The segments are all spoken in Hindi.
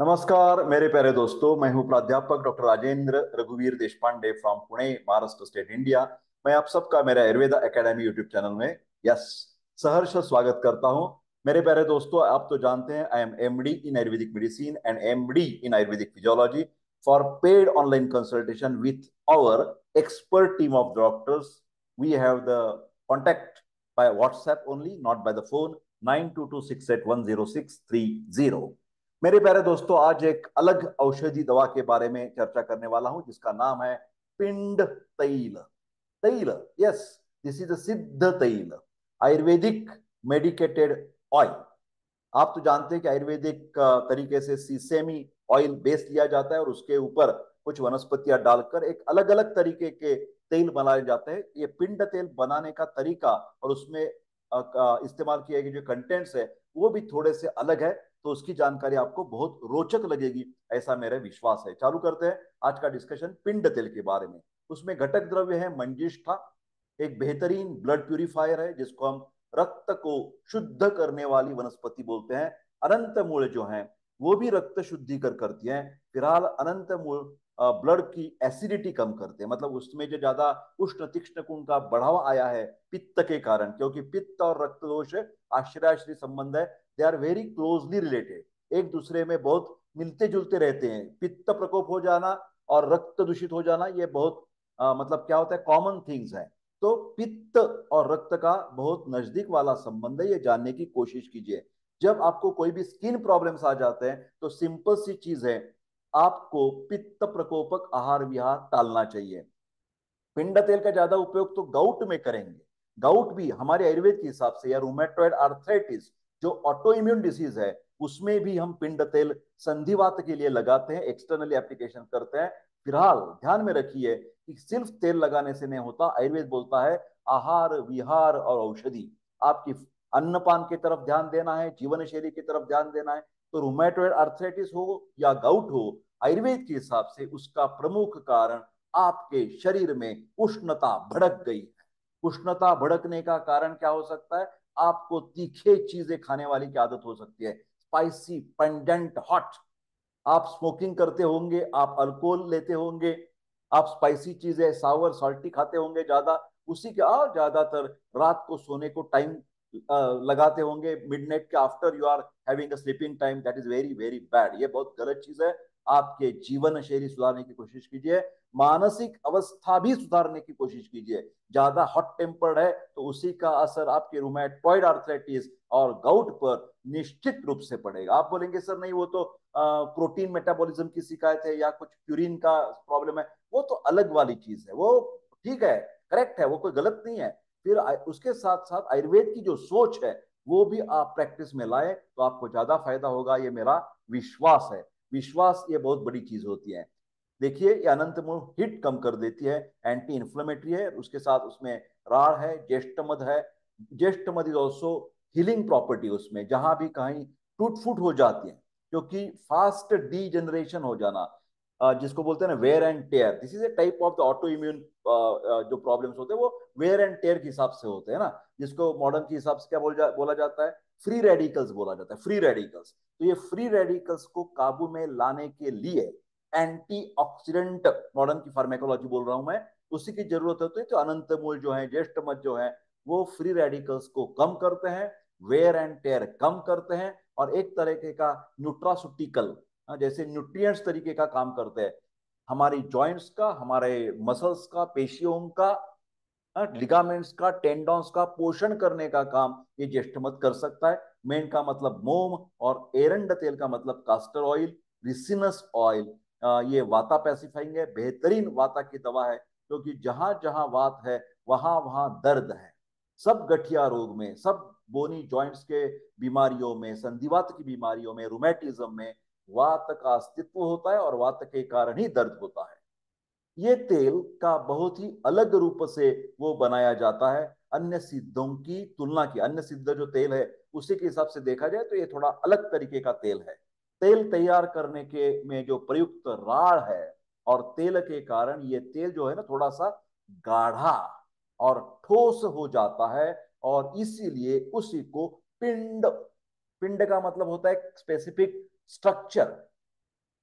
नमस्कार, मेरे प्यारे दोस्तों, मैं हूँ प्राध्यापक डॉक्टर राजेंद्र रघुवीर Deshpande from Pune, Maharashtra state India मैं आप सबका मेरा आयुर्वेदा एकेडमी यूट्यूब चैनल में यस सहर्ष स्वागत करता हूँ। मेरे प्यारे दोस्तों, आप तो जानते हैं I am MD in Ayurvedic medicine and MD in Ayurvedic physiology for paid online consultation with our expert team of doctors we have the contact by WhatsApp only not by the phone nine two two six eight one zero six three zero मेरे प्यारे दोस्तों, आज एक अलग औषधि दवा के बारे में चर्चा करने वाला हूँ, जिसका नाम है पिंड तैल। तैल यस दिस इज़ सिद्ध तैल, आयुर्वेदिक मेडिकेटेड ऑयल आप तो जानते हैं कि आयुर्वेदिक तरीके से सीसेमी ऑयल बेस लिया जाता है और उसके ऊपर कुछ वनस्पतियाँ डालकर एक अलग अलग तरीके के तेल बनाए जाते हैं। ये पिंड तेल बनाने का तरीका और उसमें इस्तेमाल किए गए जो कंटेंट्स है, वो भी थोड़े से अलग है। तो उसकी जानकारी आपको बहुत रोचक लगेगी, ऐसा मेरा विश्वास है। चालू करते हैं आज का डिस्कशन पिंड तेल के बारे में। उसमें घटक द्रव्य है मंजिष्ठा, एक बेहतरीन ब्लड प्यूरिफायर है, जिसको हम रक्त को शुद्ध करने वाली वनस्पति बोलते हैं। अनंत मूल जो है, वो भी रक्त शुद्धि कर करती है। फ़िलहाल अनंत मूल ब्लड की एसिडिटी कम करते हैं। मतलब उसमें जो ज़्यादा उष्ण तीक्ष्ण गुण का बढ़ावा आया है पित्त के कारण, क्योंकि पित्त और रक्त दोष आश्रयाश्री संबंध है। They are very closely related एक दूसरे में बहुत मिलते जुलते रहते हैं। पित्त प्रकोप हो जाना और रक्त दूषित हो जाना ये बहुत आ, मतलब क्या होता है? कॉमन थिंग्स है। तो पित्त और रक्त का बहुत नज़दीक वाला संबंध है ये जानने की कोशिश कीजिए। जब आपको कोई भी स्किन प्रॉब्लम्स आ जाते हैं तो सिंपल सी चीज़ है आपको पित्त प्रकोपक आहार विहार टालना चाहिए। पिंड तेल का ज़्यादा उपयोग तो गाउट में करेंगे। गाउट भी हमारे आयुर्वेद के हिसाब से या रोमेटोइड आर्थराइटिस जो ऑटो इम्यून डिसीज है, उसमें भी हम पिंड तेल संधिवात के लिए लगाते हैं एक्सटर्नली एप्लीकेशन करते हैं। फ़िलहाल ध्यान में रखिए कि सिर्फ़ तेल लगाने से नहीं होता, आयुर्वेद बोलता है, आहार, विहार और औषधि। आपकी अन्नपान की तरफ़ ध्यान देना है जीवन शैली की तरफ़ ध्यान देना है तो रोमेटोइड आर्थराइटिस हो या गाउट हो, आयुर्वेद के हिसाब से उसका प्रमुख कारण आपके शरीर में उष्णता भड़क गई है। उष्णता भड़कने का कारण क्या हो सकता है? आपको तीखे चीज़ें खाने वाली की आदत हो सकती है। स्पाइसी पेंडेंट हॉट आप स्मोकिंग करते होंगे, आप अल्कोहल लेते होंगे, आप स्पाइसी चीज़ें सावर सॉल्टी खाते होंगे ज़्यादा। उसी के और ज़्यादातर रात को सोने को टाइम लगाते होंगे। मिडनाइट के after you are having a sleeping time that is very very bad ये बहुत गलत चीज़ है। आपके जीवन शैली सुधारने की कोशिश कीजिए, मानसिक अवस्था भी सुधारने की कोशिश कीजिए। ज़्यादा हॉट टेम्पर्ड है तो उसी का असर आपके रूमेटॉइड आर्थराइटिस और गाउट पर निश्चित रूप से पड़ेगा। आप बोलेंगे, सर, नहीं, वो तो प्रोटीन मेटाबॉलिज्म की शिकायत है या कुछ प्यूरिन का प्रॉब्लम है। वो तो अलग वाली चीज़ है। वो ठीक है करेक्ट है, वो कोई गलत नहीं है। फिर उसके साथ साथ आयुर्वेद की जो सोच है, वो भी आप प्रैक्टिस में लाए तो आपको ज़्यादा फ़ायदा होगा, ये मेरा विश्वास है। विश्वास ये बहुत बड़ी चीज़ होती है। देखिए, ये अनंत मूल हिट कम कर देती है एंटी इन्फ्लेमेटरी है, उसके साथ उसमें राड़ है, ज्येष्ठ मध है। ज्येष्ठ मध इज़ ऑल्सो हीलिंग प्रॉपर्टी उसमें, जहाँ भी कहीं टूट फूट हो जाती है, क्योंकि फास्ट डी हो जाना जिसको बोलते हैं ना wear and tear this is a type of the autoimmune जो प्रॉब्लम्स होते हैं वो वेयर एंड टेयर के हिसाब से होते हैं ना। जिसको मॉडर्न के हिसाब से क्या बोल जा, बोला जाता है? फ्री रेडिकल्स बोला जाता है फ्री रेडिकल्स तो ये फ्री रेडिकल्स को काबू में लाने के लिए एंटीऑक्सीडेंट मॉडर्न की फार्मेकोलॉजी बोल रहा हूँ मैं उसी की ज़रूरत होती है। तो अनंत मूल जो है ज्येष्ठ मत जो है वो फ्री रेडिकल्स को कम करते हैं वेयर एंड टेयर कम करते हैं और एक तरीके का न्यूट्रासुटिकल जैसे न्यूट्रिएंट्स तरीके का काम करते हैं। हमारी जॉइंट्स का हमारे मसल्स का पेशियों का लिगामेंट्स हाँ, का टेंडॉन्स का पोषण करने का काम ये ज्येष्ठ मत कर सकता है। मेन का मतलब मोम और एरंड तेल का मतलब कास्टर ऑयल रिसिनस ऑयल ये वाता पैसिफाइंग है बेहतरीन वाता की दवा है क्योंकि जहाँ जहाँ वात है वहाँ वहाँ दर्द है। सब गठिया रोग में सब बोनी जॉइंट्स के बीमारियों में संधिवात की बीमारियों में रोमेटिज्म में वात का अस्तित्व होता है और वात के कारण ही दर्द होता है। ये तेल का बहुत ही अलग रूप से वो बनाया जाता है, अन्य सिद्धों की तुलना की। अन्य सिद्ध जो तेल है, उसी के हिसाब से देखा जाए तो ये थोड़ा अलग तरीके का तेल है। तेल तैयार करने के में जो प्रयुक्त राड़ है और तेल के कारण ये तेल जो है ना, थोड़ा सा गाढ़ा और ठोस हो जाता है और इसीलिए उसी को पिंड पिंड का मतलब होता है स्पेसिफिक स्ट्रक्चर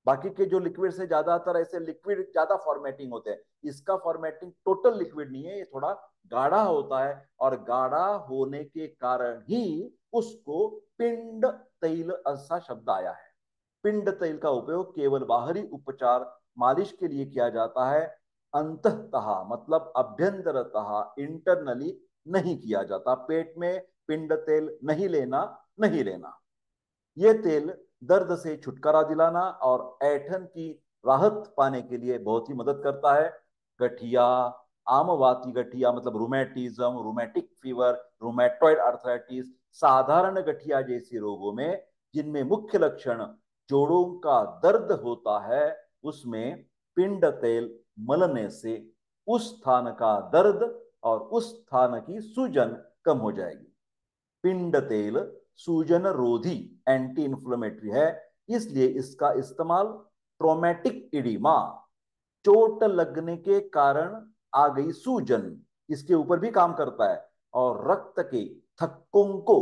बाकी के जो लिक्विड से ज़्यादातर ऐसे लिक्विड ज़्यादा फॉर्मेटिंग होते हैं। इसका फॉर्मेटिंग टोटल लिक्विड नहीं है, ये थोड़ा गाढ़ा होता है और गाढ़ा होने के कारण ही उसको पिंड तैल ऐसा शब्द आया है। पिंड तेल का उपयोग केवल बाहरी उपचार, मालिश के लिए किया जाता है। अंततः मतलब अभ्यंतरतः इंटरनली नहीं किया जाता। पेट में पिंड तेल नहीं लेना नहीं लेना। यह तेल दर्द से छुटकारा दिलाना और ऐठन की राहत पाने के लिए बहुत ही मदद करता है। गठिया, आमवाती गठिया मतलब rheumatism rheumatic fever rheumatoid arthritis साधारण गठिया जैसे रोगों में, जिनमें मुख्य लक्षण जोड़ों का दर्द होता है, उसमें पिंड तेल मलने से उस स्थान का दर्द और उस स्थान की सूजन कम हो जाएगी। पिंड तेल सूजन रोधी एंटी इंफ्लेमेटरी है, इसलिए इसका इस्तेमाल ट्रोमेटिक इडीमा चोट लगने के कारण आ गई सूजन, इसके ऊपर भी काम करता है, और रक्त के थक्कों को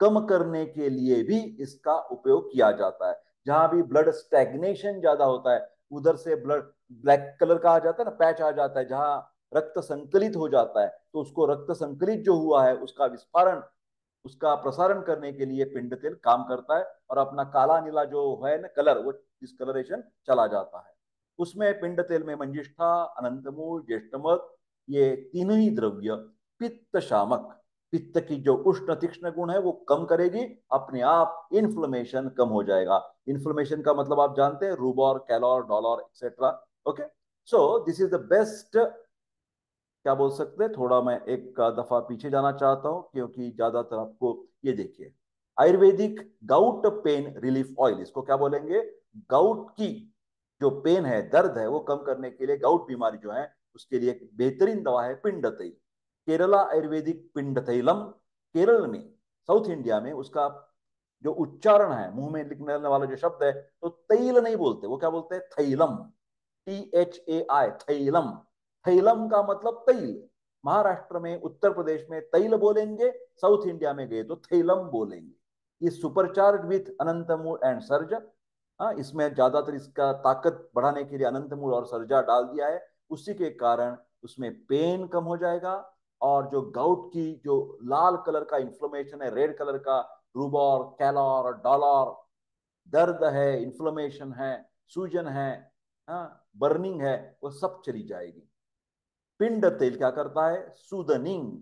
कम करने के लिए भी इसका उपयोग किया जाता है। जहाँ भी ब्लड स्टेग्नेशन ज़्यादा होता है, उधर से ब्लड ब्लैक कलर का आ जाता है ना पैच आ जाता है, जहाँ रक्त संकलित हो जाता है तो उसको रक्त संकलित जो हुआ है, उसका विस्फारण उसका प्रसारण करने के लिए पिंड तेल काम करता है और अपना काला नीला जो है ना कलर, वो डिस्कलरेशन चला जाता है। उसमें पिंड तेल में मंजिष्ठा, अनंतमूल, ज्येष्ठमत, ये तीनों ही द्रव्य पित्त शामक, पित्त की जो उष्ण तीक्ष्ण गुण है वो कम करेगी, अपने आप इन्फ्लेमेशन कम हो जाएगा। इन्फ्लेमेशन का मतलब आप जानते हैं rubor calor dolor etcetera okay so this is the best क्या बोल सकते हैं? थोड़ा मैं एक दफ़ा पीछे जाना चाहता हूँ, क्योंकि ज़्यादातर आपको ये देखिए, Ayurvedic gout pain relief oil इसको क्या बोलेंगे? गाउट की जो पेन है, दर्द है, वो कम करने के लिए गाउट बीमारी जो है, उसके लिए एक बेहतरीन दवा है पिंड तेल केरला आयुर्वेदिक पिंड तैलम केरल में, साउथ इंडिया में उसका जो उच्चारण है, मुँह में लिखने वाला जो शब्द है तो तैल नहीं बोलते, वो क्या बोलते हैं? थैलम टी एच ए आई थैलम। थैलम का मतलब तैल। महाराष्ट्र में, उत्तर प्रदेश में तैल बोलेंगे, साउथ इंडिया में गए तो थैलम बोलेंगे। ये supercharge with Anantmool and Sarja हाँ इसमें ज़्यादातर इसका ताकत बढ़ाने के लिए अनंतमूल और सर्जा डाल दिया है। उसी के कारण उसमें पेन कम हो जाएगा और जो गाउट की, जो लाल कलर का इंफ्लोमेशन है रेड कलर का रूबॉर कैलोर डॉलर दर्द है इंफ्लोमेशन है, सूजन है हाँ बर्निंग है, वो सब चली जाएगी। पिंड तेल क्या करता है? सुदनिंग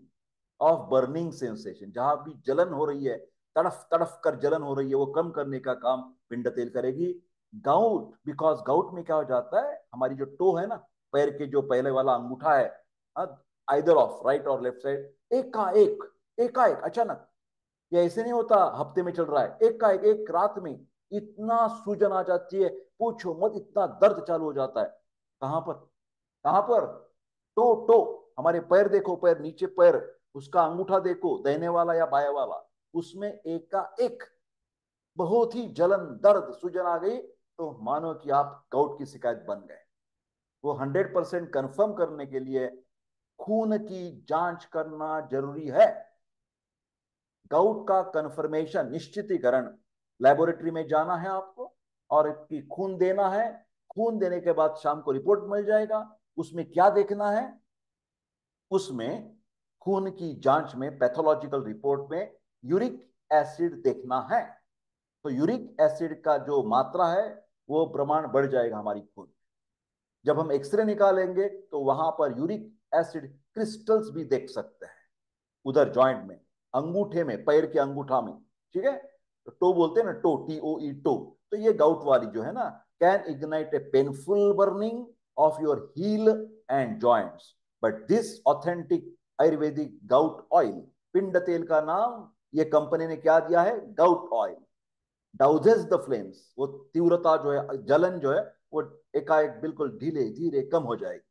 ऑफ़ बर्निंग सेंसेशन जहाँ भी जलन हो रही है, तड़फ तड़फ कर जलन हो रही है, वो कम करने का काम पिंड तेल करेगी। गाउट बिकॉज़ गाउट में क्या हो जाता है? हमारी जो टो है ना, पैर के जो पहले वाला अंगूठा है आइदर ऑफ़ राइट और लेफ़्ट साइड एक का एक एक का एक अचानक, ये ऐसे नहीं होता, हफ़्ते में चल रहा है एक का एक एक रात में इतना सूजन आ जाती है, पूछो मत, इतना दर्द चालू हो जाता है। कहाँ पर? कहाँ पर? टो टो हमारे पैर देखो, पैर नीचे पैर, उसका अंगूठा देखो देने वाला या बाया वाला, उसमें एक का एक। बहुत ही जलन, दर्द, सूजन आ गई तो मानो कि आप गाउट की शिकायत बन गए। वो हंड्रेड परसेंट कंफर्म करने के लिए खून की जाँच करना ज़रूरी है। गाउट का कंफर्मेशन निश्चितीकरण लेबोरेटरी में जाना है आपको, और खून देना है। खून देने के बाद शाम को रिपोर्ट मिल जाएगा। उसमें क्या देखना है? उसमें खून की जाँच में, पैथोलॉजिकल रिपोर्ट में यूरिक एसिड देखना है। तो यूरिक एसिड का जो मात्रा है, वो प्रमाण बढ़ जाएगा हमारी खून जब हम एक्सरे निकालेंगे तो वहाँ पर यूरिक एसिड क्रिस्टल्स भी देख सकते हैं, उधर जॉइंट में, अंगूठे में, पैर के अंगूठा में, ठीक है? तो टो बोलते हैं ना, टो, टी ओ टो। तो ये गाउट वाली जो है ना, can ignite a painful burning of your heel and joints but this authentic Ayurvedic gout oil Pind तेल का नाम ये कंपनी ने क्या दिया है gout oil douses the flames वो तीव्रता जो है जलन जो है वो एकाएक बिल्कुल ढीले धीरे कम हो जाएगी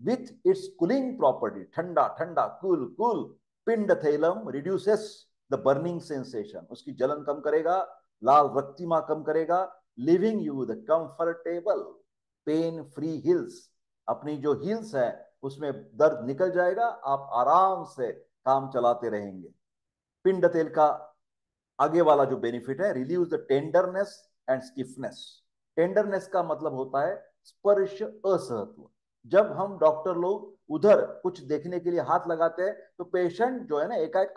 with its cooling property ठंडा ठंडा cool cool Pind Thailam reduces the burning sensation उसकी जलन कम करेगा लाल रक्तिमा कम करेगा leaving you the comfortable pain free heels अपनी जो हिल्स है, उसमें दर्द निकल जाएगा, आप आराम से काम चलाते रहेंगे। पिंड तेल का आगे वाला जो बेनिफिट है relieve the tenderness and stiffness tenderness का मतलब होता है स्पर्श असहत्व। जब हम डॉक्टर लोग उधर कुछ देखने के लिए हाथ लगाते हैं तो पेशेंट जो है ना, एकाएक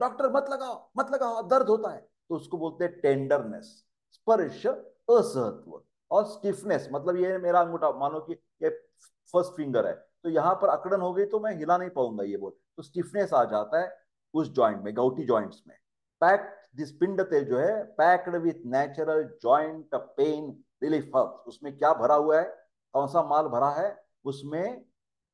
डॉक्टर मत लगाओ मत लगाओ दर्द होता है। तो उसको बोलते हैं टेंडरनेस स्पर्श असहत्व। और स्टिफनेस मतलब ये मेरा अंगूठा, मानो कि ये फ़र्स्ट फिंगर है तो यहाँ पर अकड़न हो गई तो मैं हिला नहीं पाऊँगा ये बोल। तो स्टिफनेस आ जाता है उस जॉइंट में गाउटी जॉइंट्स में। पैक्ड दिस पिंड तेल जो है packed with natural joint pain relief उसमें क्या भरा हुआ है कौन सा माल भरा है, उसमें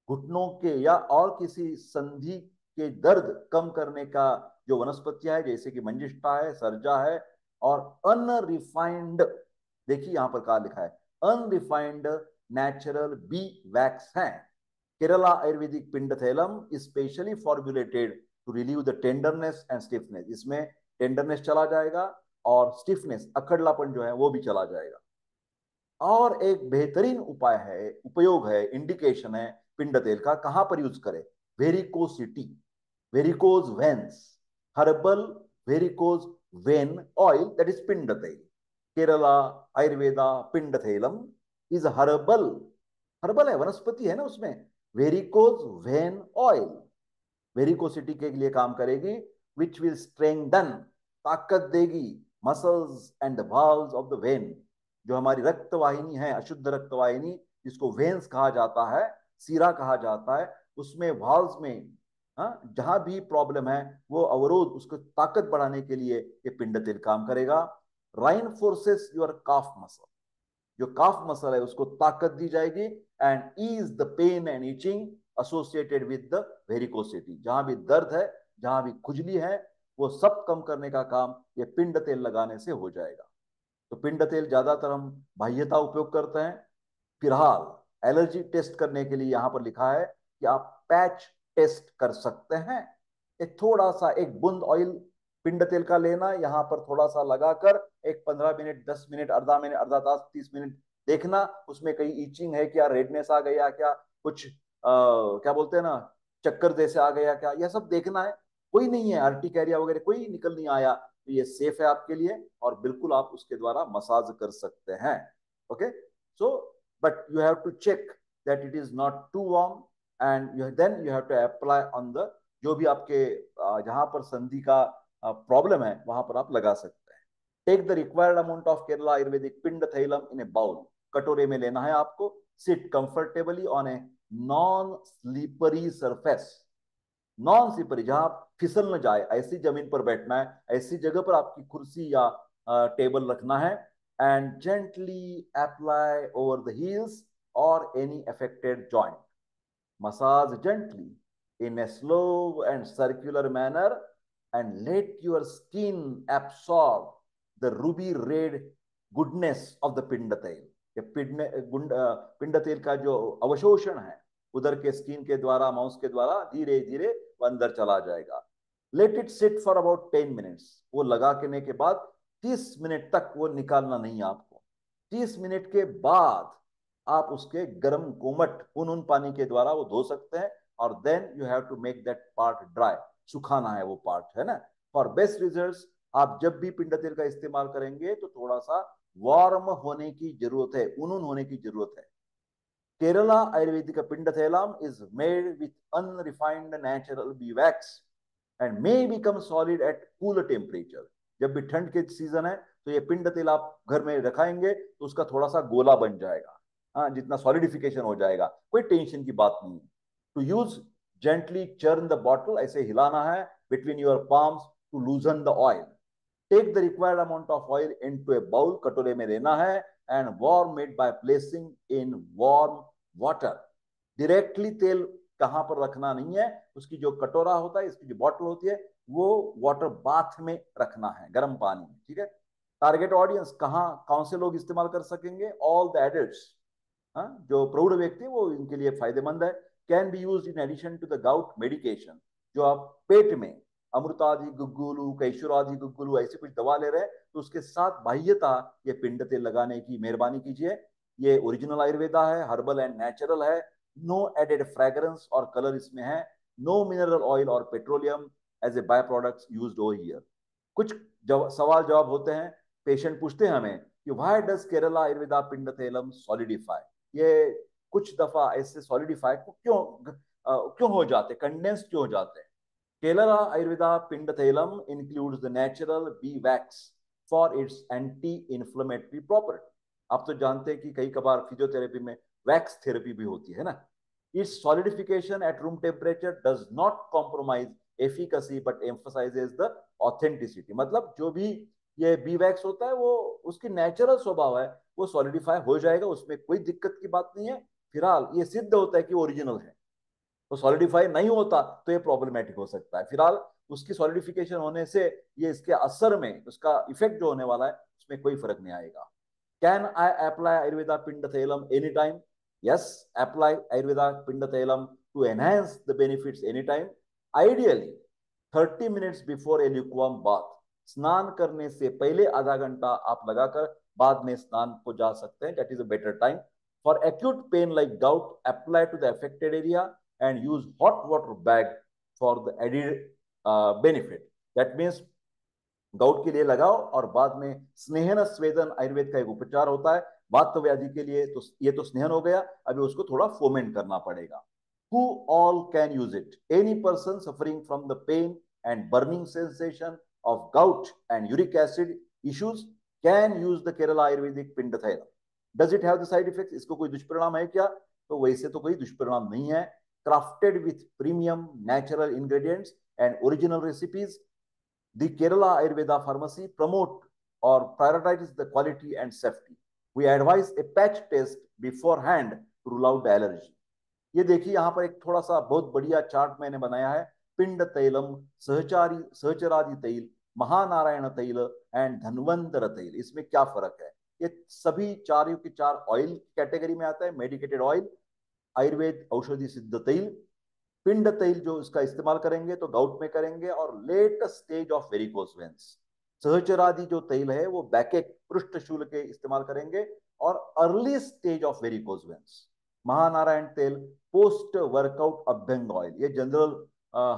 घुटनों के या और किसी संधि के दर्द कम करने का जो वनस्पतियाँ है, जैसे कि मंजिष्ठा है, सरजा है, और अनरिफाइंड देखिए यहाँ पर कहा लिखा है अनरिफाइंड नेचुरल बी वैक्स है। Kerala Ayurvedic Pind specially formulated to relieve the tenderness and stiffness इसमें टेंडरनेस चला जाएगा और स्टिफनेस अकड़लापन जो है वो भी चला जाएगा। और एक बेहतरीन उपाय है, उपयोग है इंडिकेशन है पिंड तेल का, कहाँ पर यूज़ करें? Varicosity varicose veins herbal varicose vein oil that is Pind तेल। केरला आयुर्वेदा पिंड थैलम इज़ हर्बल हर्बल है, वनस्पति है ना उसमें। वेरिकोज वेन ऑयल वेरिकोसिटी के लिए काम करेगी विच विल स्ट्रेंगन ताकत देगी muscles and valves of the vein जो हमारी रक्त वाहिनी है, अशुद्ध रक्तवाहिनी, जिसको वेन्स कहा जाता है सीरा कहा जाता है, उसमें वाल्व्स में हाँ जहाँ भी प्रॉब्लम है, वो अवरोध, उसको ताकत बढ़ाने के लिए ये पिंड तेल काम करेगा। फोर्सेस योर काफ मसल जो काफ मसल है, उसको ताकत दी जाएगी and ease the pain and itching associated with the varicosity जहाँ भी दर्द है, जहाँ भी खुजली है, वो सब कम करने का काम ये पिंड तेल लगाने से हो जाएगा। तो पिंड तेल ज़्यादातर हम बाह्यता उपयोग करते हैं। फ़िलहाल एलर्जी टेस्ट करने के लिए यहाँ पर लिखा है कि आप पैच टेस्ट कर सकते हैं। एक थोड़ा सा एक बूंद ऑयल पिंड तेल का लेना, यहाँ पर थोड़ा सा लगाकर एक पंद्रह मिनट दस मिनट अर्धा मिनट अर्धा तास तीस मिनट देखना उसमें कहीं ईचिंग है क्या रेडनेस आ गया क्या कुछ आ, क्या बोलते हैं ना चक्कर जैसे आ गया क्या यह सब देखना है। कोई नहीं है अर्टिकैरिया वगैरह कोई निकल नहीं आया तो ये सेफ़ है आपके लिए और बिल्कुल आप उसके द्वारा मसाज कर सकते हैं। Okay so but you have to check that it is not too warm and you then you have to apply on the जो भी आपके जहाँ पर संधि का प्रॉब्लम है वहाँ पर आप लगा सकते take the required amount of Kerala Ayurvedic Pind Thailam in A bowl कटोरे में लेना है आपको sit comfortably on a non slippery surface non slippery जहाँ फिसल न जाए ऐसी ज़मीन पर बैठना है ऐसी जगह पर आपकी कुर्सी या टेबल रखना है and gently apply over the heels और any affected joint massage gently in a slow and circular manner and let your skin absorb the ruby red goodness of the Pind तेल पिंड तेल का जो अवशोषण है, उधर के स्किन के द्वारा माउस के द्वारा धीरे धीरे वो अंदर चला जाएगा। Let it sit for about ten minutes वो लगा के के बाद तीस मिनट तक वो निकालना नहीं आपको। तीस मिनट के बाद आप उसके गर्म कोमट उन उन पानी के द्वारा वो धो सकते हैं और then you have to make that part dry सुखाना है वो पार्ट है ना? फॉर बेस्ट रिज़ल्ट आप जब भी पिंड तेल का इस्तेमाल करेंगे तो थोड़ा सा वार्म होने की ज़रूरत है उन होने की ज़रूरत है। Kerala Ayurvedic Pindathelam is made with unrefined natural beeswax and may become solid at cooler temperature. जब भी ठंड के सीज़न है तो ये पिंड तेल आप घर में रखाएँगे तो उसका थोड़ा सा गोला बन जाएगा। हाँ जितना सॉलिडिफिकेशन हो जाएगा, कोई टेंशन की बात नहीं है। To use gently churn the bottle ऐसे हिलाना है between your palms to loosen the oil take the required amount of oil into a bowl कटोरे में लेना है and warm it by placing in warm water directly तेल कहाँ पर रखना नहीं है उसकी जो कटोरा होता है इसकी जो बॉटल होती है वो वाटर बाथ में रखना है गर्म पानी में ठीक है टारगेट ऑडियंस कहाँ कौन से लोग इस्तेमाल कर सकेंगे ऑल द एडल्ट जो प्रौढ़ व्यक्ति वो इनके लिए फ़ायदेमंद है can be use in addition to the gout medication जो आप पेट में अमृतादि गुग्गुलू कैशुरादि गुग्गुलू ऐसी कुछ दवा ले रहे हैं तो उसके साथ बाह्यता ये पिंड तेल लगाने की मेहरबानी कीजिए। ये ओरिजिनल आयुर्वेदा है हर्बल एंड नेचुरल है। नो एडेड फ्रेग्रेंस और कलर इसमें है। नो मिनरल ऑयल और petroleum as a byproduct use over here कुछ जव, सवाल जवाब होते हैं पेशेंट पूछते हैं हमें कि वाई डज केरला आयुर्वेदा पिंड तेलम सॉलिडिफाई ये कुछ दफ़ा ऐसे सॉलिडिफाई क्यों क्यों हो जाते कंडेंस क्यों हो जाते हैं? Pind Thailam includes the natural beeswax for its anti inflammatory property आप तो जानते हैं कि कई कबार फिजियोथेरेपी में वैक्स थेरेपी भी होती है ना? Its solidification at room temperature does not compromise efficacy but emphasises the authenticity मतलब जो भी ये बी वैक्स होता है, वो उसकी नेचुरल स्वभाव है, वो सॉलिडिफाई हो जाएगा, उसमें कोई दिक्कत की बात नहीं है। फ़िलहाल ये सिद्ध होता है कि ओरिजिनल है। तो सॉलिडिफाई नहीं होता तो ये प्रॉब्लमेटिक हो सकता है। फ़िलहाल उसकी सॉलिडिफिकेशन होने से ये इसके असर में, उसका इफ़ेक्ट जो होने वाला है, उसमें कोई फ़र्क नहीं आएगा। Can I apply Ayurveda Pind Thailam any time yes apply Ayurveda Pind Thailam to enhance the benefits any time ideally thirty minutes before a lukewarm bath स्नान करने से पहले आधा घंटा आप लगाकर बाद में स्नान को जा सकते हैं। That is a better time for acute pain like gout apply to the affected area and use hot water bag for the added uh, benefit. That means gout के लिए लगाओ और बाद में स्नेहन स्वेदन आयुर्वेद का एक उपचार होता है। बात तो व्याधि के लिए तो ये तो स्नेहन हो गया। अभी उसको थोड़ा फोमेंट करना पड़ेगा। Who all can use it any person suffering from the pain and burning sensation of gout and uric acid issues can use the Kerala Ayurvedic Pind does it have side effect इसको कोई दुष्परिणाम है क्या? तो वैसे तो कोई दुष्परिणाम नहीं है। Crafted with premium natural ingredients and original recipes the kerala ayurveda pharmacy promote or prioritize the quality and safety we advise a patch test beforehand to rule out allergy ये देखिए यहाँ पर एक थोड़ा सा बहुत बढ़िया चार्ट मैंने बनाया है पिंड तैलम सहचारी सहचरादि तैल महानारायण तैल एंड धनवंतर तैल इसमें क्या फ़र्क है ये सभी चार के चार ऑयल कैटेगरी में आता है मेडिकेटेड ऑयल आयुर्वेद औषधि सिद्ध तेल, पिंड तेल जो इसका इस्तेमाल करेंगे तो गाउट में करेंगे और late stage of varicose veins Sahacharadi जो तेल है वो बैकेक पृष्ठ शूल के इस्तेमाल करेंगे और early stage of varicose veins Mahanarayan तेल पोस्ट वर्कआउट अभ्यंग ऑयल ये जनरल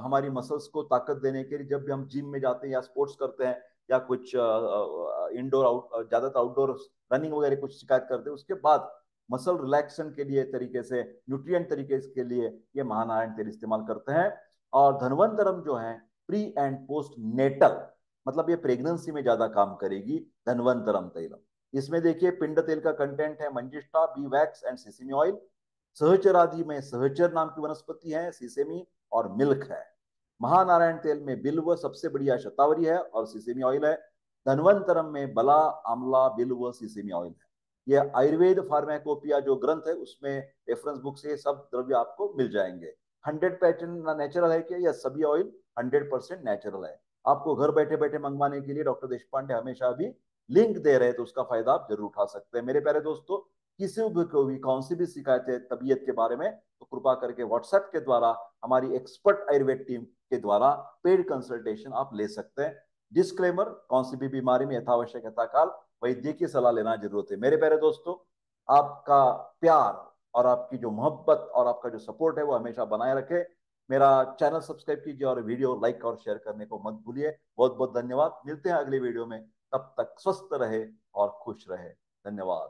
हमारी मसल्स को ताकत देने के लिए जब भी हम जिम में जाते हैं या स्पोर्ट्स करते हैं या कुछ इंडोर आउट ज़्यादातर आउटडोर रनिंग वगैरह कुछ शिकायत करते हैं, उसके बाद मसल रिलैक्सन के लिए तरीके से, न्यूट्रिएंट तरीके के लिए ये महानारायण तेल इस्तेमाल करते हैं। और धनवंतरम जो है, प्री एंड पोस्ट नेटल मतलब ये प्रेगनेंसी में ज़्यादा काम करेगी धनवंतरम तेलम। इसमें देखिए, पिंड तेल का कंटेंट है manjistha bee wax and sesame oil. सहचर आदि में सहचर नाम की वनस्पति है, सीसेमी और मिल्क है। महानारायण तेल में बिल्व सबसे बढ़िया शतावरी है और सीसेमी ऑयल है। धनवंतरम में बला, आमला, बिल्व, सीसेमी ऑयल है। ये आयुर्वेद फार्मेकोपिया जो ग्रंथ है, उसमें रेफरेंस बुक से सब द्रव्य आपको मिल जाएँगे। हंड्रेड परसेंट नेचुरल है क्या? यह सभी ऑयल हंड्रेड परसेंट नेचुरल है। आपको घर बैठे बैठे मंगवाने के लिए डॉक्टर देश हमेशा भी लिंक दे रहे हैं तो उसका फ़ायदा आप ज़रूर उठा सकते हैं। मेरे प्यारे दोस्तों, किसी भी को भी, कौन सी भी शिकायत है, तबीयत के बारे में तो कृपा करके व्हाट्सएप के द्वारा, हमारी एक्सपर्ट आयुर्वेद टीम के द्वारा पेड कंसल्टेशन आप ले सकते हैं। डिस्क्लेमर कौन सी भी बीमारी में यथावश्यक यथाकाल वैद्य की सलाह लेना ज़रूरत है। मेरे प्यारे दोस्तों, आपका प्यार और आपकी जो मोहब्बत और आपका जो सपोर्ट है वो हमेशा बनाए रखे। मेरा चैनल सब्सक्राइब कीजिए और वीडियो लाइक और शेयर करने को मत भूलिए। बहुत बहुत धन्यवाद। मिलते हैं अगले वीडियो में। तब तक स्वस्थ रहे और खुश रहे। धन्यवाद।